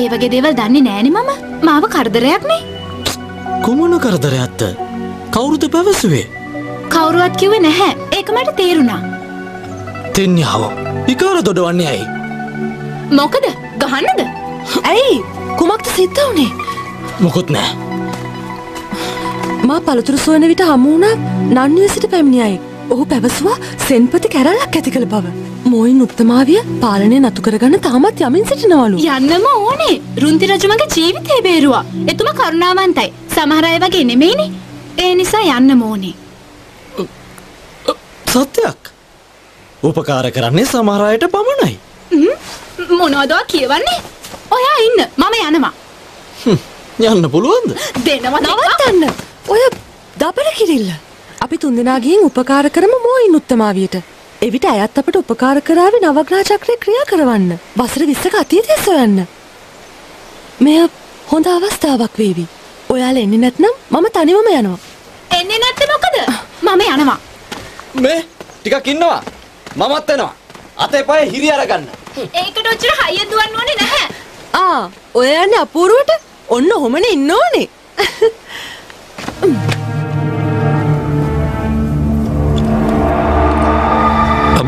ඒ වගේ දේවල් දන්නේ නෑනි මම. මාව කරදරයක්නේ කුමන කරදරයක්ත්ත කවුරුද පැවසුවේ? කවුරුවත් කිව්වේ නැහැ. ඒක මට තේරුණා. තෙන්යාව විකාර දොඩවන්නේ ඇයි? මොකද? ගහන්නද? ඇයි? කුමක්ද සිද්ධ වනේ? මොකුත් නෑ. මා පළතුරු සොයන විට හමුවුණ නන්නිය සිට පැමිණියයි. ඔහු පැවසවා සෙන්පති කැරල්ලක් ඇති කළ බව. මෝයින් උත්තමාවිය? පාලනය නතු කරගන්න තාමත් යමින් සිටිනවලු. යන්නම ඕනේ. රුන්ති රජමගේ ජීවිතය බේරුවා. එතුම කරුණාවන්තයි. සමහරය වගේ නෙමෙයිනි. ඒ නිසා යන්න ඕනේ. සත්‍යයක්. උපකාර කරන්නේ සමහරයට පමණයි. මොනවදවා කියවන්නේ? ඔයා ඉන්න. මම යනවා. යන්න පුළුවන්ද? දෙනවා නවත්තන්න. ඔය දබර කිරිල්ල. අපි තුන්දෙනගින් උපකාර කරම මෝයින් උත්තමාවියට. එවිට ඇයත් අපට උපකාර කරාව නවග්‍රාචක්‍රය ක්‍රියා කරවන්න. වසර විස්සක අතීතය සොයන්න. මෙය හොඳ අවස්ථාවක් වේවි. ඔයාල එන්නේ නැත්නම් මම තනිවම යනවා. එන්නේ නැත්ත මොකද මම යනවා මේ ටිකක් ඉන්නවා මමත් එනවා අතේ පය හිරි අරගන්න ඒකට ඔච්චර හයිය දුවන්න ඕනේ නැහැ ආ ඔය යන්නේ අපූරුවට ඔන්න හොමන ඉන්න ඕනේ.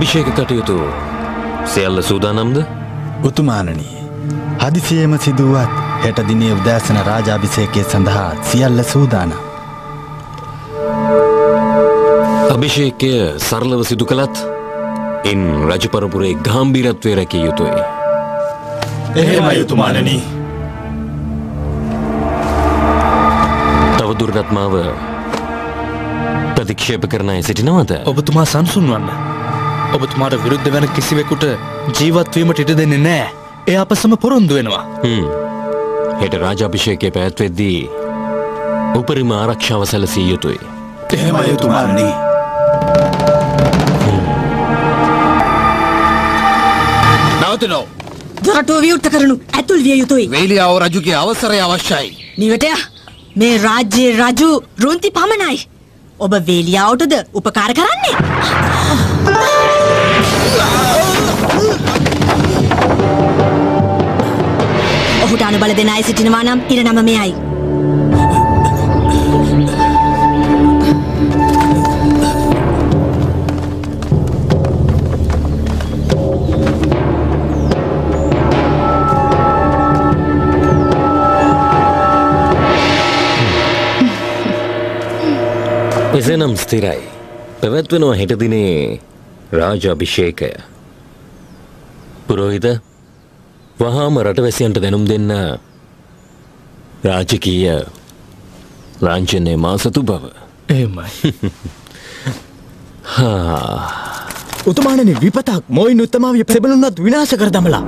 අභිෂේක කටයුතු සියල්ල සූදානම්ද උතුමානනී හදිසියේම සිදුවත් හෙට දිනේ උදෑසන රාජාභිසේකය සඳහා සියල්ල සූදානම්. අභිෂේකය සරලව සිදු කළත් ඉන් රජපරපුරේ ගාම්බීරත්වය රැකිය යුතුයි. එහෙම යුතුමානනී. තවදුරටත් මාව ප්‍රතික්ෂේප කරන අය සිටිනවද ඔබතුමා සංසුන් වන්න ඔබතුමාට විරුද්ධ වෙන කිසිවෙකුට ජීවත්වීමට ඉට දෙන්නේ නෑ එය අප සම පොරොන්දු වෙනවා හ්ම්. හෙට රාජාභිෂේකය පැත්වෙද්දී උපරිම ආරක්ෂාව සැලසී යුතුයි. එහෙම යුතුමානනී. නවතනෝ දොරටුව විවෘත කරනු ඇතුල් විය යුතුයි. වේලියාව රජුගේ අවසරය අවශ්‍යයි. නිවටය මේ රාජ්‍යයේ රජු රුන්ති පමණයි. ඔබ වේලියාවටද උපකාර කරන්නේ. ඔහුට අනුබල දෙන අය සිටිනවා නම් ඉරනම මෙයයි. එසේනම් ස්තිරයි. පැවැත්වෙනවා හෙටදිනේ රාජාභිෂේකය. පුරෝහිත වහාම රටවැසියන්ට දැනුම් දෙන්න රාජකීය ලාංචනය මාසතු බව. ඒමයි උතුමානනි විපතක් මොයින් උත්තමාවිය පෙබලුන්නත් විනාශ කර දමලා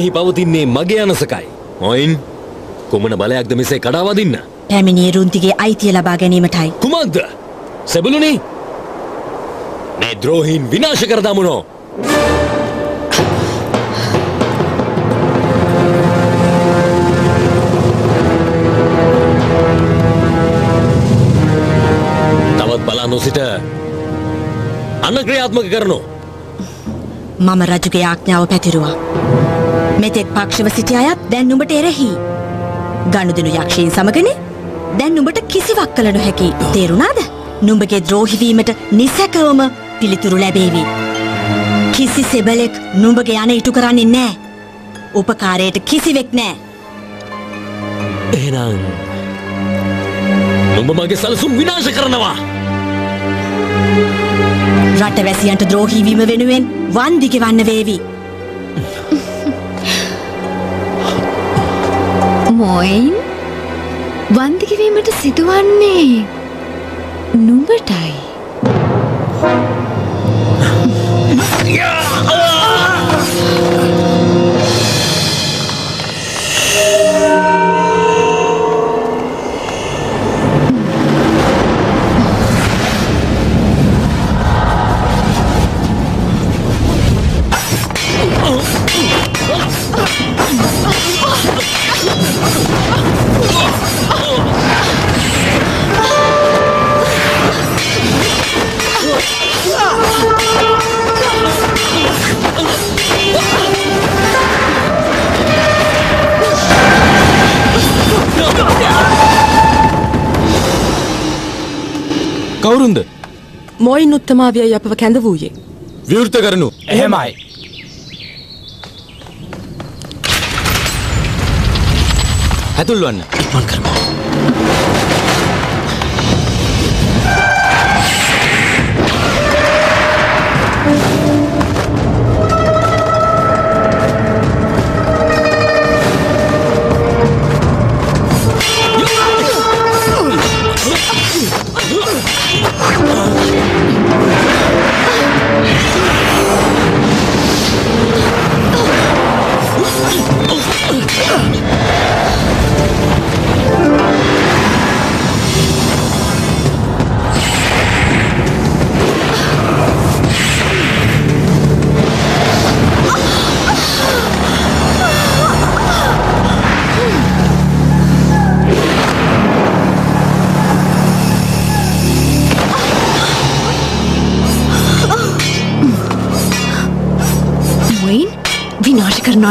මෙහි පවතින්නේ මගේ අනසකයි. ඔයින් කුමන බලයක්ද මෙසේ කඩාවදින්න. පැමිණිය රුන්තිගේ අයිතිය ලබා ගැනීමටයි. කුමක්ද සැබලුනි මේ ද්‍රෝහින් විනාශ කර දමුණෝ. තවත් බලා නොසිට අන්න ක්‍රියාත්මක කරනු. මම රජුගේ ආඥාව පැතිරුවා. මෙතෙක් පක්ෂව සිටි අයත් දැන් නුඹට එරෙහි. ගනුදෙනු යක්ෂයෙන් සමගනේ දැන් නුඹට කිසිවක් කළ නොහැකි තේරුණාද? නුඹගේ ද්‍රෝහිවීමට නිසැකවම පිළිතුරු ලැබේවි. කිසි සෙබලෙක් නුඹගේ යන ඉටු කරන්නේ නෑ. උපකාරයට කිසිවෙක් නෑ. එහෙනම් නුඹ මගේ සලසුම් විනාශ කරනවා. රටවැසියන්ට ද්‍රෝහීවීම වෙනුවෙන් වන්දිගෙවන්න වේවි. මොයින් වන්දිකිවීමට සිදුවන්නේ නුඹටයි. කවුරුන්ද මොයින් උත්තමාවියයි අපව කැඳ වූයේ. විවෘත කරනු එහෙමයි. හැතුල්වන්න ඉක්මන් කරනවා.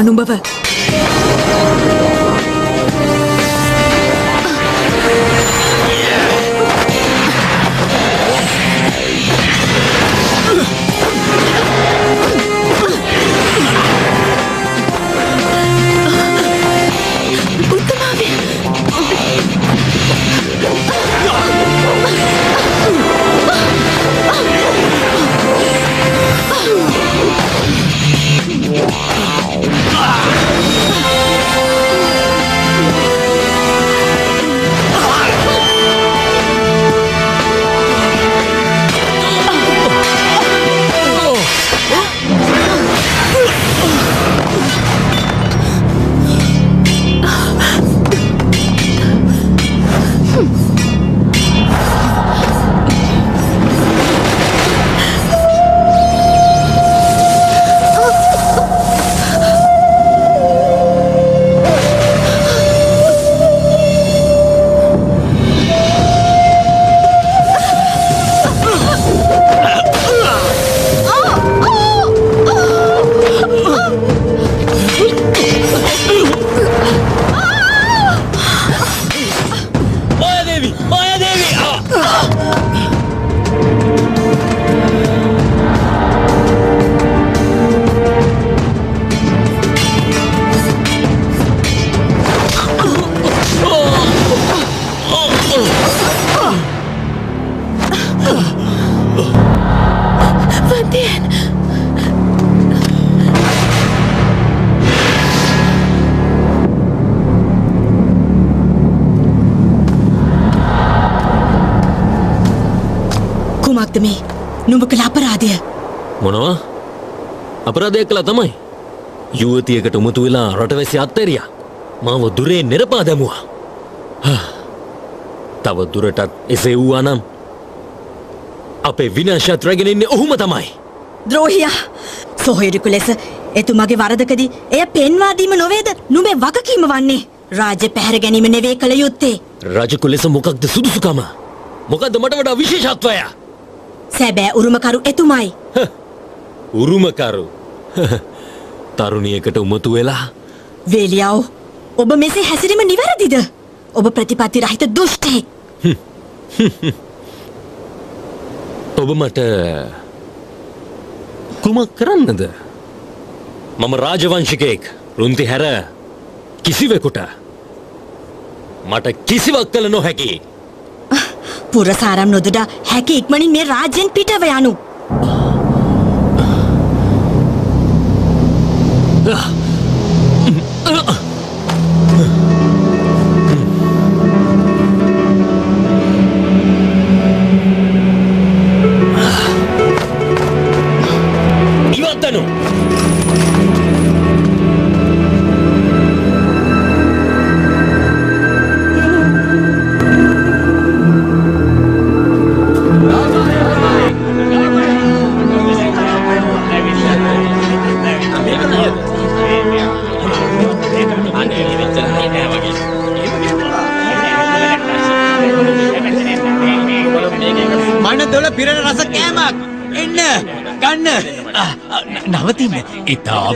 විනාශ කරනා නුඹ කළ අපරාධය. මොනවා? අපරාධයක් කලා තමයි. යුවතියකට උමුතු වෙලා රටවැසි අත්තරිය. මාව දුරේ නිරපා දැමුවා. තව දුරටත් එසේ වූවා නම් අපේ විනාශත් රැගෙනන්නේ ඔහුම තමයි. ද්‍රෝහියා සොහොයුරිකු ලෙස එතුමගේ වරදකදී එය පෙන්වාදීම නොවේද? නුඹේ වගකීම වන්නේ රාජ්‍ය පැහැර ගැනීම නෙවේ කළ යුත්තේ. රජකු ලෙස මොකක්ද සුදුසුකම? මොකක්ද මට වඩා විශේෂත්වය සැබෑ උරුමකරු එතුමයි. උරුමකරු. තරුණියකට උමතු වෙලා. වේලියාව ඔබ මෙසේ හැසිරීම නිවැරදිද? ඔබ ප්‍රතිපත්ති රහිත දුෂ්ටෙක් ඔබ මට කුමක් කරන්නද? මම රාජවංශිකයෙක් රුන්ති හැර. කිසිවෙකුට. මට කිසිවක් කළ නොහැකි පුරසාරම් නොදඩා හැකි ඉක්මනින් මේ රාජ්‍යෙන් පිටව යනු.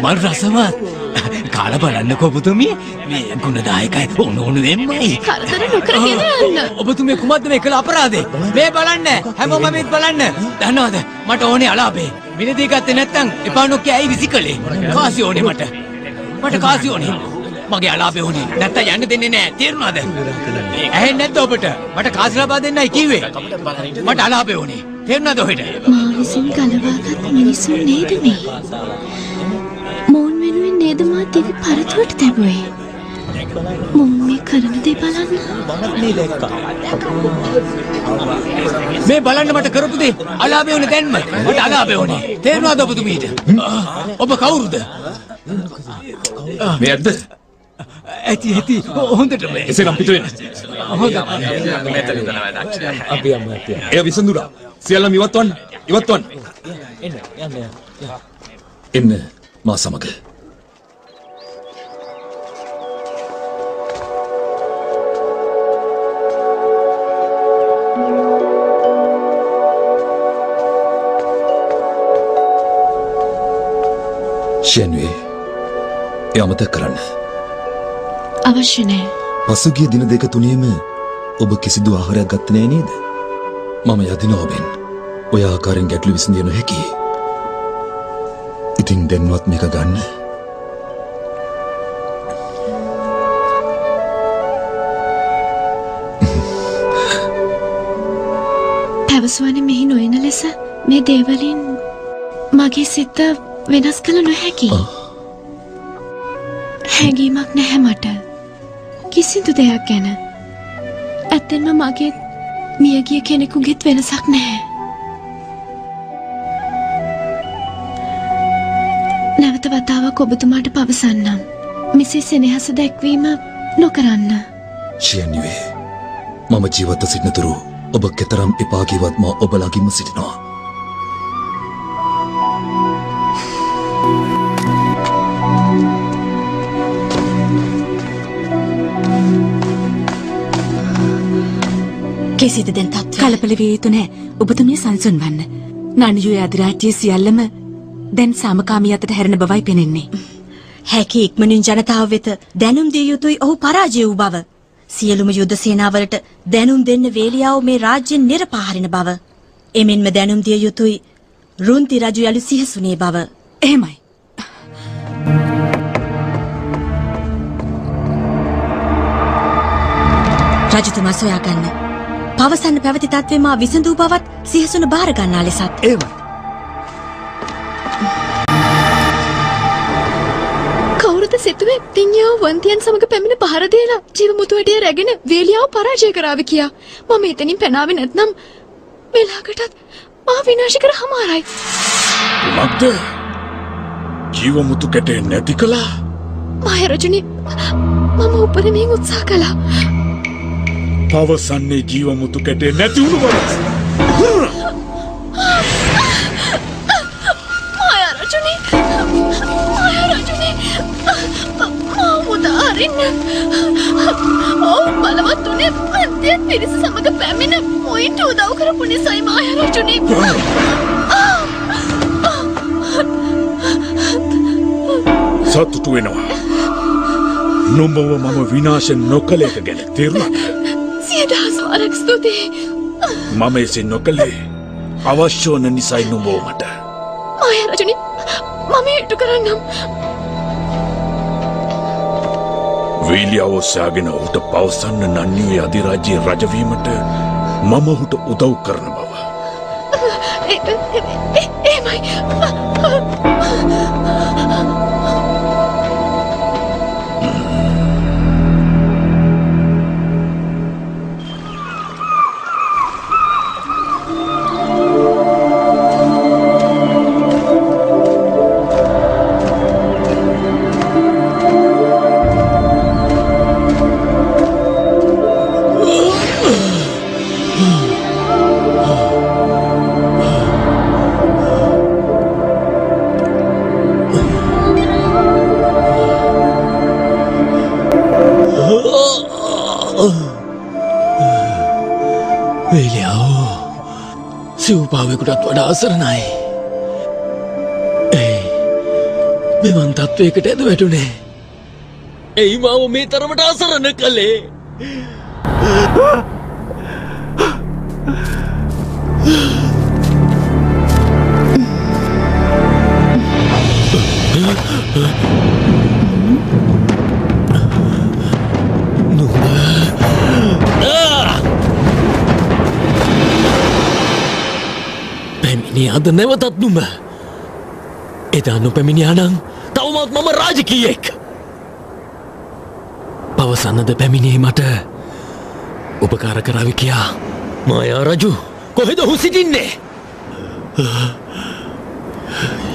ඉතාමල් රසවත්. කාල බලන්න කොපුතුමිය මේ ගුණදායකයි. ඕන ඕන දෙම්මයි කරදර නොකර ගෙන යන්න. ඔබතුමිය කුමක්ද මේ කළ අපරාදේ මේ බලන්න. හැමෝම මේත් බලන්න. දන්නවද? මට ඕනේ අලාපේ විනදී ගත්තේ නැත්තම් එපා නොකිය ඇයි විසි කළේ කාසි ඕනේ මට. මට කාසි ඕනේ. මගේ අලාපේ ඕනේ. නැත්තම් යන්න දෙන්නේ නැහැ. තේරුණාද? ඇහෙන්නේ නැද්ද ඔබට? මට කාසි ලබා දෙන්නයි කිව්වේ. මට අලාපේ ඕනේ. තේරුණාද ඔහෙට? මා විසින් ගලවාගත් මිනිසුන් නේද මේ? නේද මා දිවි පරතුවට තැබුවේ? මොවුන් මේ කරන දේ බලන්න. මේ බලන්න මට කරපු දේ අලාභය ඕනේ දැන්ම. මට අලාභය ඕනේ තේරුණාද ඔබතුමීට? ඔබ කවුරුද? මේ ඇද්ද? ඇති ඇති. හොඳටම එසේනම් පිට වෙන්න අපි අම්ම එය විසඳුණා සියල්ලම ඉවත්වන්න. ඉවත්වන්න. එන්න මා සමග ෂයන්වේ එය අමතක කරන්න අවශ්‍ය නෑ. පසුගිය දින දෙක තුනේම ඔබ කිසිදු ආහාරයක් ගත්ත නෑ නේද? මම යදින ඔබෙන් ඔය ආකාරයෙන් ගැටලු විසඳිය නොහැකි. ඉතින් දැන්වත් මේක ගන්න. පැවසුවන මෙහි නොයන ලෙස මේ දේවලින් මගේ සිත වෙනස් කළ නොහැකි. හැඟීමක් නැහැ මට. කිසිදු දෙයක් ගැන. ඇත්තෙන්ම මගේ මියගිය කෙනෙකුගෙත් වෙනසක් නැහැ. නැවත වතාවක් ඔබතුමාට පවසන්නම්. මිසි සෙනෙහස දැක්වීම නොකරන්න. ෂයන්වේ මම ජීවත්ව සිටිනතුරු ඔබ කෙතරම් එපා කිව්වත් මා ඔබ ළඟින්ම සිටිනවා. කෙසිද දැන් තත්ත්වය? කලබල විය යුතු නෑ. ඔබතුමිය සංසුන් වන්න. නණියු අධිරාජ්‍ය සියල්ලම දැන් සාමකාමී අතට හැරෙන බවයි පෙනෙන්නේ. හැකි ඉක්මනින් ජනතාව වෙත දැනුම් දිය යුතුයි ඔහු පරාජය වූ බව. සියලුම යුද සේනාවලට දැනුම් දෙන්න වේලියාව මේ රාජ්‍යෙන් නිරපාහරින බව. එමෙන්ම දැනුම් දිය යුතුයි රුන්ති රජු යළු සිහසුනේ බව. එහෙමයි. රජතුමා සොයාගන්න. පවසන්න පැවති තත්ත්වය මා විසඳූ බවත් සිහසුන බාර ගන්නා ලෙසත්. ඒමයි. කවුරුද සිතුවේ පිඤ්ඤාව වන්තියන් සමග පැමිණ පහර දීලා ජීව මුතුවැටිය රැගෙන වේලියාව පරාජය කරාවි කියා. මම එතනින් පැනාවේ නැත්නම් මෙලාකටත් මා විනාශ කර හමාරයි. කුමක්ද ජීවමුතු කැටේ නැති කළා මාය රජුනි මම උපරිමයෙන් උත්සාහ කළා. පවසන්නේ ජීවමුතු කැටේ නැති වුණු බව මාය රජුනි. මාය රජුනි. මා උදාරින්න ඔවුන් බලවත් උනේ අන්තියත් පිරිස සමග පැමිණ මොයින්ට උදව් කරපු නිසයි මාය රජුනි. සතුටු වෙනවා. නොඹව මම විනාශ නොකළ එක ගැන තේරුණාද? සිය වාරක් ස්තුතියි. මම එසේ නොකළේ අවශ්‍ය වන නිසයි නොබෝ මට. මාය රජුනි මම ඉටු කරන්නම්. වීලියාව සෑගෙන ඔහුට පවසන්න නන්නියේ අධිරාජ්‍යයේ රජවීමට මම ඔහුට උදව් කරන බව. එහෙමයි සිව්පාවෙකුටත් වඩා අසරණයි. ඒ මෙවන් තත්ත්වයකට ඇද වැටුනේ. ඇයි මාව මේ තරමට අසරණ කළේ. අද නැවතත් නුම. එදා නොපැමිණියානං තවමත් මම රාජකීයෙක්. පවසන්නද පැමිණේ මට? උපකාර කරාවි කියා. මායා රජු කොහෙද හු සිටින්නේ?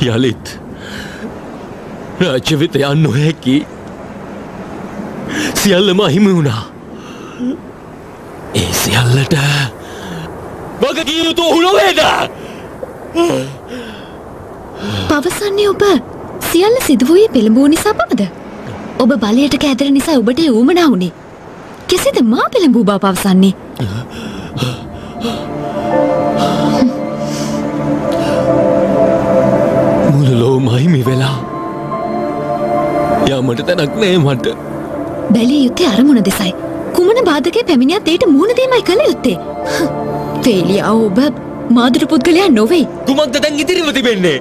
යළිත් රාජ්‍යවිත යන්න නොහැකි. සියල්ලම අහිමි වුණා. ඒ සියල්ලට වගකිය යුතු ඔහු නොවේද? පවසන්නේ ඔබ සියල්ල සිදුවූයේ පෙළඹූ නිසා බවද? ඔබ බලයට කෑදර නිසා ඔබට ඌමනා වුණේ. කෙසේද මා පෙළඹූ බව පවසන්නේ? මුළු ලෝම අහිමි වෙලා යාමට තැනක් නෑ මට බැලිය යුත්තේ අරමුණ දෙසයි. කුමන බාධකයේ පැමිණියත් ඒට මුහුණ දීමයි කළ යුත්තේ. තේලියාව ඔබ මාදුර පුද්ගලයා නොවෙයි. කුමක්ද දැන් ඉදිරිව තිබෙන්නේ?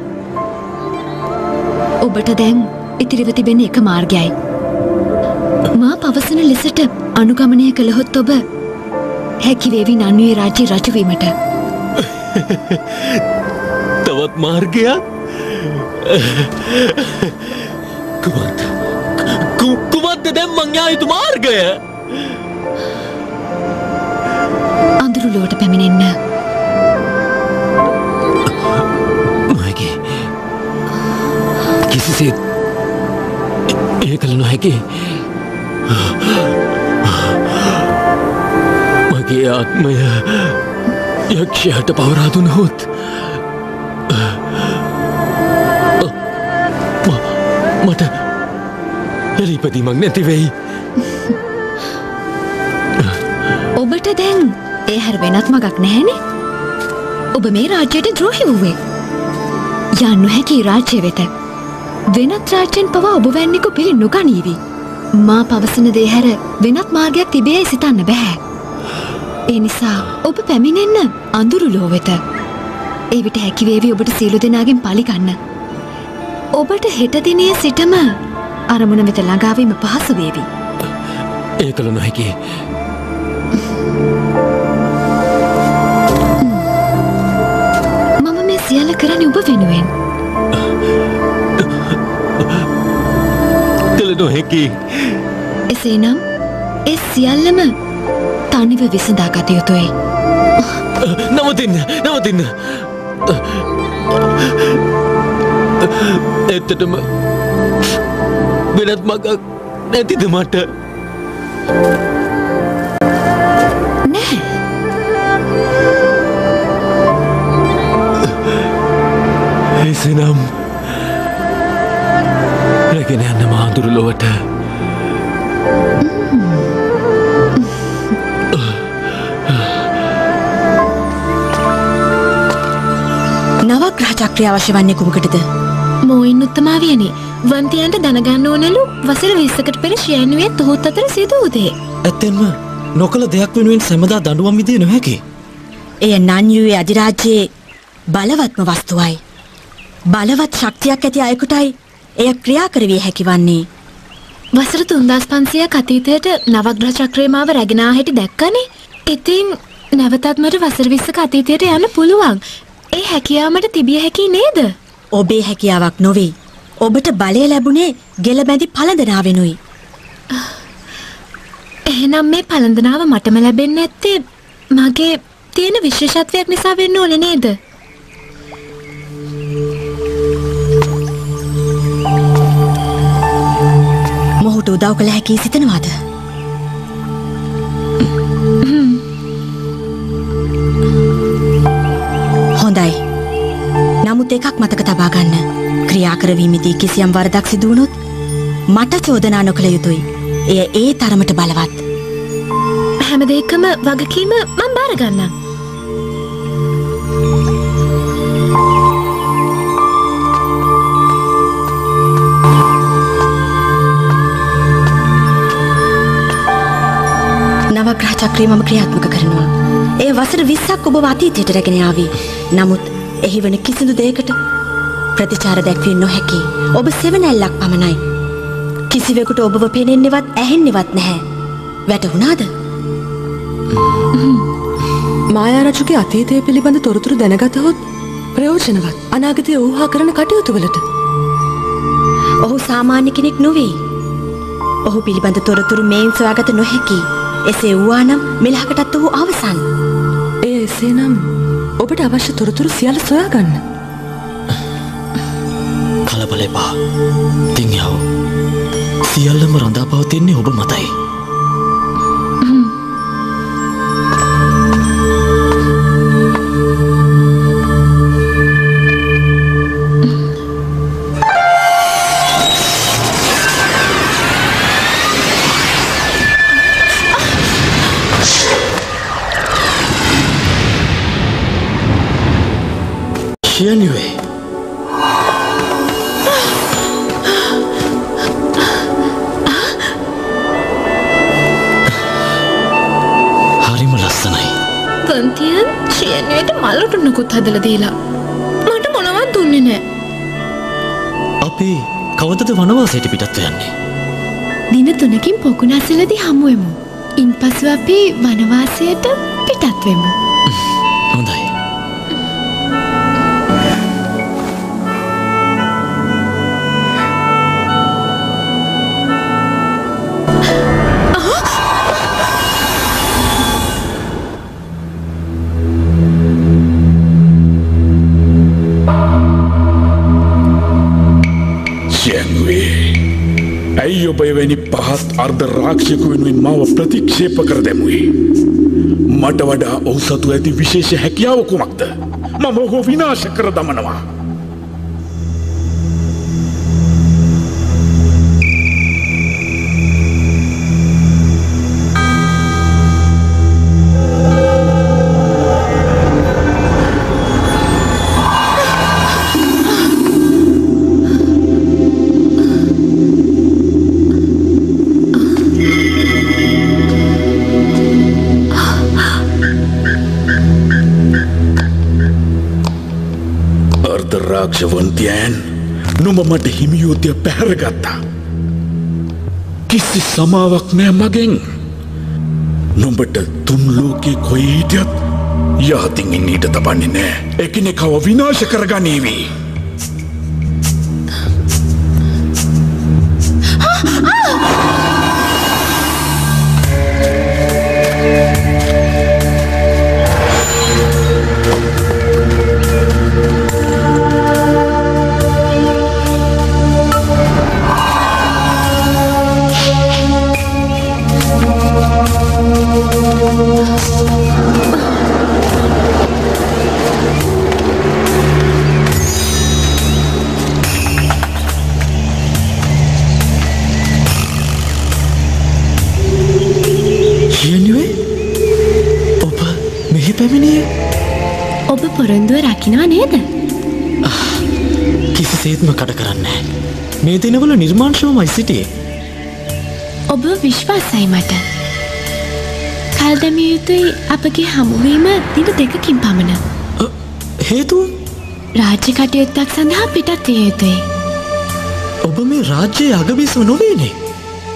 ඔබට දැන් ඉතිරිව තිබෙන එක මාර්ගයයි. මා පවසන ලෙසට අනුගමනය කළහොත් ඔබ හැකිවේවි නන්නුවේ රාජ්‍ය රජවීමට. තවත් මාර්ගයක් කුමත් කුමත්ද දැම් මං යා යුතු මාර්ගය අඳුරුලෝට පැමිණෙන්න. කිසිසේත් ඒ කළ නොහැකි මගේ ආත්මය යක්ෂයට පවරාදුනහොත් මට එලිපදීමක් නැතිවෙයි ඔබට දැන් ඒ හැර වෙනත් මගක් නැහැනේ. ඔබ මේ රාජ්‍යයට ද්‍රෝහි වූවේ. යන්නු හැකි රාජ්‍ය වෙත. වෙනත් රාජ්‍යයෙන් පවා ඔබ වැන්නෙකු පිළි නොගනීවි. මා පවසන දේ හැර වෙනත් මාර්ගයක් තිබේයි සිතන්න බැහැ. ඒ නිසා ඔබ පැමිණෙන්න අඳුරු ලෝ වෙත. ඒ විට හැකිවේවි ඔබට සියලු දෙනාගෙන් පලිගන්න. ඔබට හෙට දිනේ සිටම අරමුණ වෙත ළඟාවීම පහසු වේවි. ඒ කළ නොහැකි මම මේ සියල්ල කරන්නේ ඔබ වෙනුවෙන්. කළ නොහැකි එසේනම් ඒ සියල්ලම තනිව විසඳා ගත යුතුයි. නවතින්න නවතින්න ඇත්තටම වෙනත් මගක් නැතිද මට? නෑ එසනම් රැගෙන යන්න මාදුරු ලොවට නවක් රාජක්‍රිය අවශ්‍ය වන්නේ කුමකටද? මෝයින් උත්තමාවියනි වන්තියන්ට දැනගන්න ඕනලු වසර විස්සකට පෙර ශයනුවේ තොහොත් අතර සිදුවූදේ. ඇත්තෙන්ම නොකළ දෙයක් වෙනුවෙන් සැමදා දඩුවම් විදිය නොහැකි. එය නන්යුවේ අධිරාජ්‍යයේ බලවත්ම වස්තුවයි. බලවත් ශක්තියක් ඇති අයෙකුටයි එය ක්‍රියා කරවිය හැකි වන්නේ. වසර තුන්දස් පන්සිය කතීතයට නවග්‍රහ චක්‍රයමාව රැගෙනා හැටි දැක්කනේ ඉතින් නැවතත් මට වසර විස්සක අතීතයට යන්න පුළුවන් ඒ හැකියාමට තිබිය හැකි නේද ඔබේ හැකියාවක් නොවේ. ඔබට බලය ලැබුණේ ගෙල බැඳි පලඳනාවෙනුයි. එහෙනම් මේ පළඳනාව මටම ලැබෙන්න ඇත්තේ මගේ තියෙන විශේෂත්වයක් නිසා වෙන්න ඕනේ නේද උදව් කළ හැකි සිතනවාද. හොඳයි. නමුත් එකක් මතක තබා ගන්න. ක්‍රියා කරවීමේදී කිසියම් වරදක් සිදු වුණොත් මට චෝදනා නොකළ යුතුයි. එය ඒ තරමට බලවත්. හැම දෙයකම වගකීම මං බාරගන්නම් නවග්‍රහ චක්‍රය මම ක්‍රියාත්මක කරනවා. ඒ වසර විස්සක් ඔබ අතීතයට රැගෙන ආවී. නමුත් එහි වන කිසිදු දෙයකට ප්‍රතිචාර දැක්විය නොහැකි. ඔබ සෙවනැල්ලක් පමණයි. කිසිවෙකුට ඔබව පෙනෙන්නෙවත් ඇහෙන්නෙවත් නැහැ. වැටහුණාද? මායාරජුගේ අතීතය පිළිබඳ තොරතුරු දැනගතහොත් ප්‍රයෝජනවත් අනාගතය ඌහා කරන කටයුතුවලට. ඔහු සාමාන්‍ය කෙනෙක් නොවේ. ඔහු පිළිබඳ තොරතුරු මෙයින් සොයාගත නොහැකි. එසේ වූවානම් මෙලහකටත් ඔහු අවසන්. එය එසේනම් ඔබට අවශ්‍ය තොරතුරු සියල්ල සොයාගන්න. කලබල එපා තිං යව සියල්ලම රඳා පවතින්නේ ඔබ මතයි මල්ලටුන්නකුත් හදල දීලා. මට මොනවත් දුන්නේ නෑ. අපි කවදද වනවාසයට පිටත්ව යන්නේ? දින තුනකින් පොකුණස්සලදි හමුවමු ඉන් පසු අපි වනවාසයට පිටත්වෙමු ඇයි ඔබ එවැනි පහත් අර්ධ රාක්ෂයකු වෙනුවෙන් මාව ප්‍රතික්ෂේප කර දැමුවේ. මට වඩා ඔහු සතු ඇති විශේෂ හැකියාව කුමක්ද. මම ඔහු විනාශ කර දමනවා. අර්ධ රාක්ෂවන්තයන් නොම මට හිමියෝතය පැහැරගත්තා. කිසි සමාවක් නෑ මගෙන් නොඹට තුන් ලෝකෙ කොයිහිටියත් යහතින් ඊට තබන්නේ නෑ එකනෙකව විනාශ කරගනීවී. රකිනා නේද? කිසිසේත්ම කඩ කරන්නේ මේ දිනවල නිර්මාංශවමයි සිටියේ. ඔබ විශ්වාසයි මට. කල් දැමිය යුතුයි අපගේ හමුවීම දින දෙකකින් පමණ. හේතුව? රාජ්‍ය කටයුත්තක් සඳහා පිටත් විය යුතුයි. ඔබ මේ රාජ්‍යයේ අගබිසව නොවේනේ.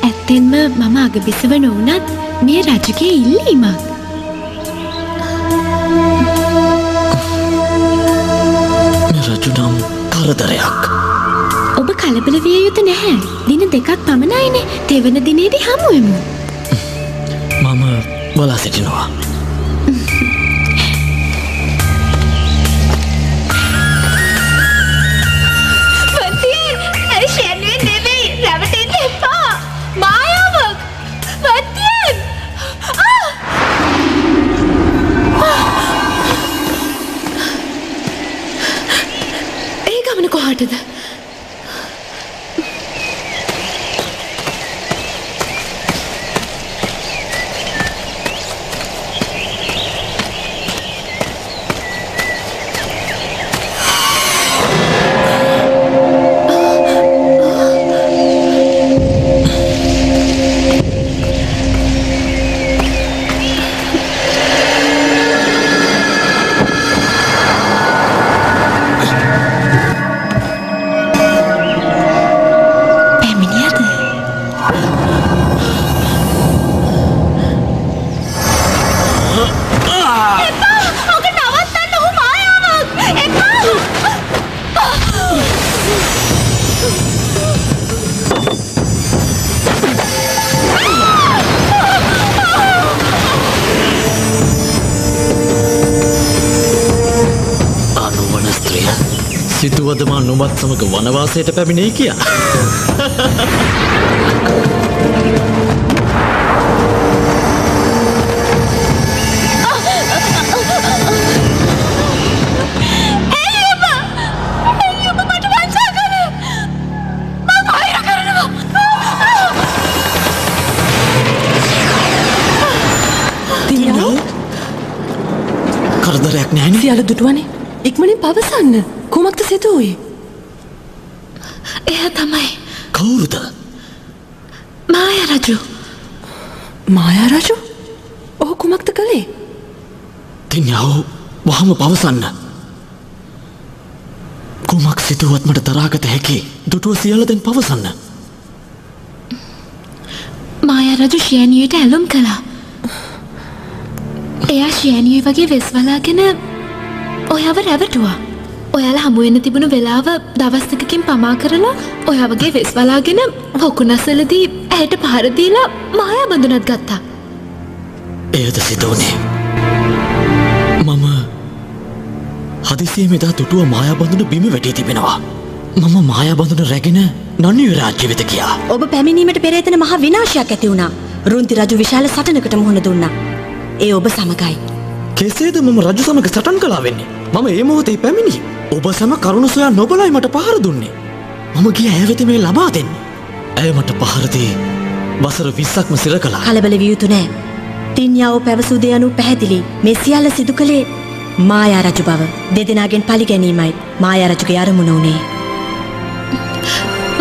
ඇත්තෙන්ම මම අගබිසව නොවනත් මේ රජගේ ඉල්ලීමක්. රජු නම් කරදරයක්. ඔබ කලබල විය යුතු නැහැ. දින දෙකක් පමණයිනේ. තෙවන දිනේදී හමුවෙමු. මම බලා සිටිනවා. கேட்டது වනවාසයට පැමිණේ කියා. කරදරයක් නෑන සියල දුටුවනේ. ඉක්මනින් පවසන්න. කුමක්ද සිදුවූයේ එය තමයි කවුරුද මාය රජු. මායා රජු ඔහු කුමක්ද කළේ තිඥාව වහම පවසන්න. කුමක් සිතුවත් මට තරාගත හැකි දුටුව සියලදෙන් පවසන්න. මාය රජු ශයනියට ඇලුම් කළා. එයා ශයනිය වගේ වෙස්වලාගෙන ඔයාව රැවටුවා. ඔයාල හමුවෙන්න තිබුණු වෙලාව දවස්තකකින් පමා කරලා ඔයා වගේ වෙස්වලාගෙන හොකුනස්සලදී ඇයට පහරදීලා මායා බඳුනත් ගත්තා. එයද සිදුවනේ. මම හදිසිය මෙදා තුටුව මායාබඳුන බිම වැටී තිබෙනවා. මම මායාබඳුන රැගෙන නනිය රාජ්‍ය වෙත කියා. ඔබ පැමිණීමට පෙරේතන මහ විනාශයක් ඇති වුණා. රුන්ති රජු විශාල සටනකට මුහුණ දුන්නා. ඒ ඔබ සමගයි. කෙසේද මම රජු සමඟ සටන් කලා වෙන්නේ. මම ඒ මොහොතේ පැමිණි. ඔබ සැම කරුණු සොයා නොබලයි මට පහර දුන්නේ. මම ගිය ඇවෙත මේ ලබා දෙන්න. ඇය මට පහරදී වසර විස්සක්ම සිර කලා. කලබල විය යුතු නෑ. තින්යාව පැවසූද යනු පැහැදිලි. මේ සියල්ල සිදු කළේ මායා රජු බව. දෙදෙනාගෙන් පලි ගැනීමයි මායා රජුගේ අරමුණ වුණේ.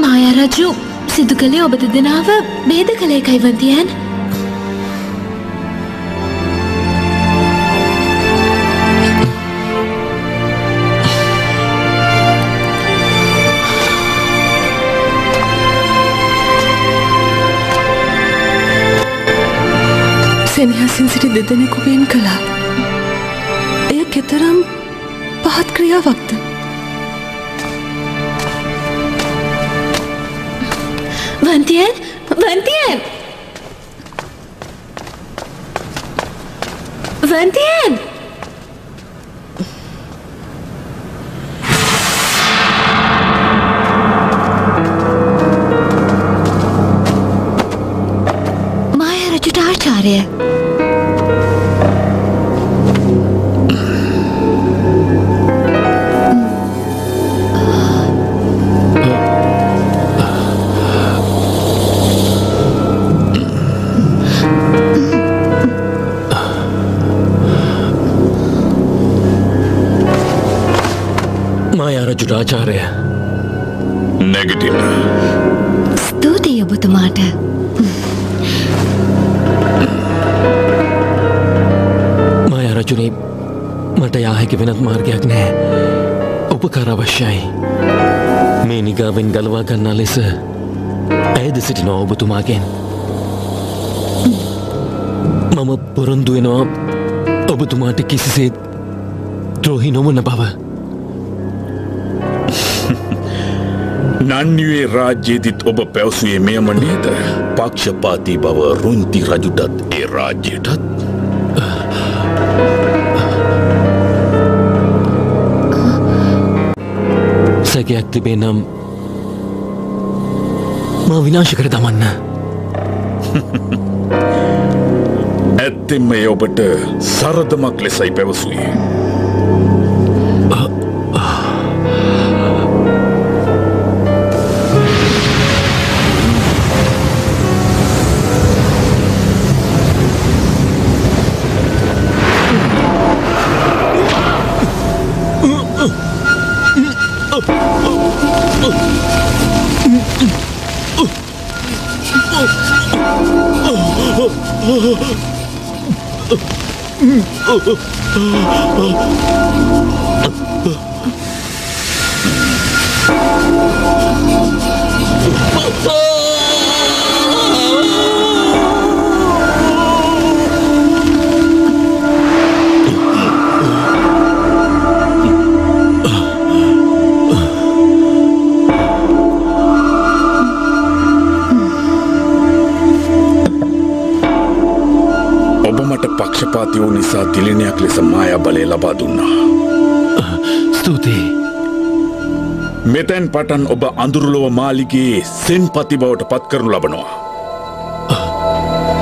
මාය රජු සිදු කළේ ඔබ දෙදෙනාව බේද කළේ කයිවන්තියන්. සෙනහසින් සිටි දෙදෙනෙකු වෙන් කළා. එය කෙතරම් පහත් ක්‍රියාවක්ද. වන්තියන් වන්තියන් වන්තියන් ආචාරය නැගිටින්න. ස්තුතියි ඔබතුමාට. මායා රජුනේ මට යාහැකි වෙනත් මාර්ගයක් නෑ උපකර අවශ්‍යයි. මේ නිගාවෙන් ගලවා ගන්නා ලෙස ඇයද සිටින ඔබතුමාගෙන්. මම පොරොන්දු වෙනවා ඔබතුමාට කිසිසේත් ද්‍රෝහි නොවන බව නන්නිවේ රාජ්‍යයේදිත් ඔබ පැවසුවේ මෙයම නේද? පක්ෂපාති බව රුන්ති රජුටත් ඒ රාජ්‍යයටත්. සැකයක් තිබේ නම් මා විනාශ කර දමන්න. ඇත්තෙන්ම එය ඔබට සරදමක් ලෙසයි පැවසුවේ Oh, oh, oh. පක්ෂපාති වූ නිසා තිලිනයක් ලෙස මායා බලය ලබා දුන්නා. ස්තුතියි. මෙතැන් පටන් ඔබ අඳුරුලොව මාලිගේ සෙන්පති බවට පත් කරනු ලබනවා.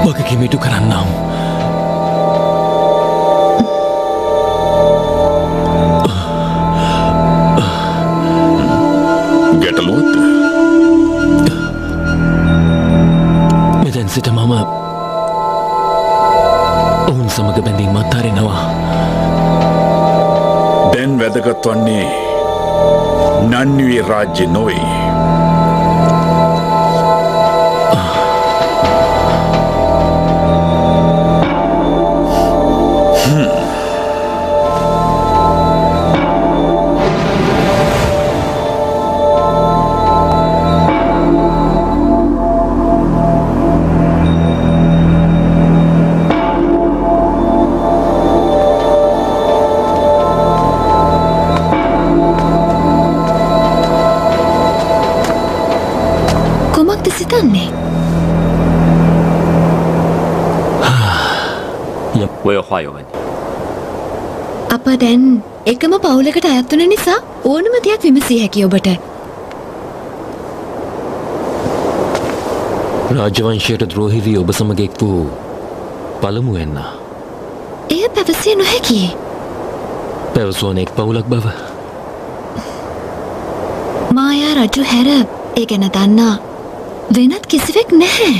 වගකිමිටු කරන්නම්. ගැටලුවත්ද? මෙතැන් සිට මම සමග බැඳීම් අත්හරිනවා. දැන් වැදගත් වන්නේ නන්වේ රාජ්‍ය නොවේ. ඔය හයෝවනි අප දැන් එකම පවුලකට අයත් වන නිසා ඕනම දෙයක් විමසිය හැකි ඔබට. රාජවංශයට ද්‍රෝහිවී ඔබ සමගෙක් වූ පළමු වෙන්න. එය පැවසිය නොහැකි. පැවසුවනෙක් පවුලක් බව. මායා රජු හැර ඒ ගැන දන්නා වෙනත් කිසිවෙක් නැහැ.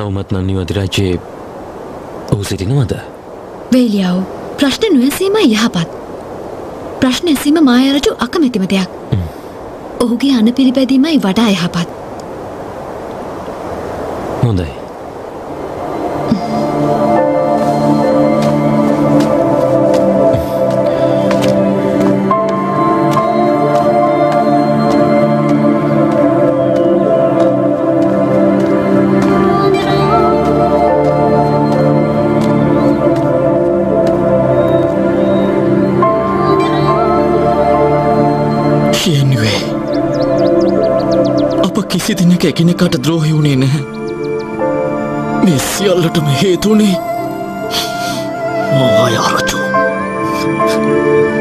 තවමත් නන්නි අධිරාජයේ ඔහු සිටිනවද. වේලියාව ප්‍රශ්න නොයසීම යහපත්. ප්‍රශ්න ඇසීම මායරජු අකමැතිම දෙයක්. ඔහුගේ අන පිළිපැදීමයි වඩා යහපත්. කිසි දිනක එකිනෙකට ද්‍රෝහි වුණේ නැහැ. මේ සියල්ලටම හේතුනේ ආයාරචු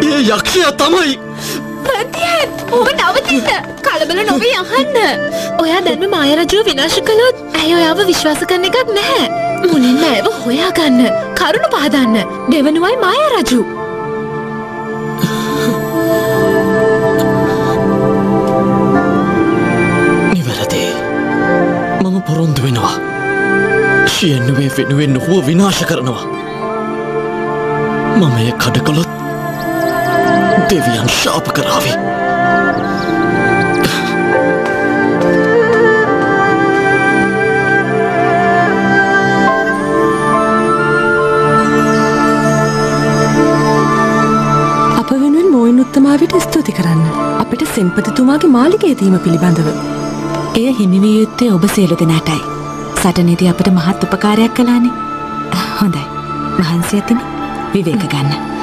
ඒ යක්ෂය තමයි. ප්‍රතියත් ඔබ නවතින්න. කලබල නොවී අහන්න. ඔයා දැන්ම මායරජුව විනාශ කළොත් ඇය ඔයාව විශ්වාස කරන එකක් නැහැ? මුලින්ම ඇව හොයාගන්න කරුණු පාදන්න දෙවනුවයි මායරජු ශයන්නුවේ වෙනුවෙන් නොහුව විනාශ කරනවා මම එය කඩකළොත් දෙවියන් ශාප කරාවි අප වෙනුවෙන් මෝයින් උත්තමාවිට ස්තුති කරන්න. අපිට සෙන්පතිතුමාගේ මාලිගයේදීම පිළිබඳව. එය හිමිවිය යුත්තේ ඔබ සියලු දෙනාටයි. සටනේදී අපට මහත් උපකාරයක් කළානේ. හොඳයි. මහන්සි ඇතිනේ. විවේක ගන්න.